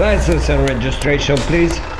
License and registration, please.